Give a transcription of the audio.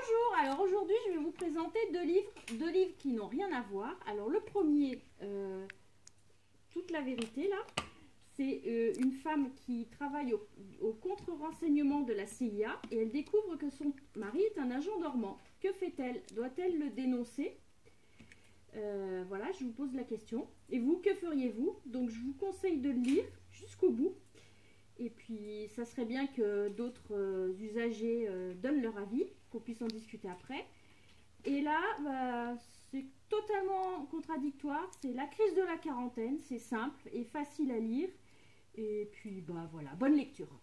Bonjour, alors aujourd'hui je vais vous présenter deux livres, deux livres qui n'ont rien à voir. Alors le premier, euh, Toute la vérité là, c'est euh, une femme qui travaille au, contre-renseignement de la CIA et elle découvre que son mari est un agent dormant. Que fait-elle? Doit-elle le dénoncer? Euh, Voilà, je vous pose la question. Et vous, que feriez-vous? Donc je vous conseille de le lire. Et puis, ça serait bien que d'autres euh, usagers euh, donnent leur avis, qu'on puisse en discuter après. Et là, bah, c'est totalement contradictoire. C'est la crise de la quarantaine. C'est simple et facile à lire. Et puis, bah voilà, bonne lecture.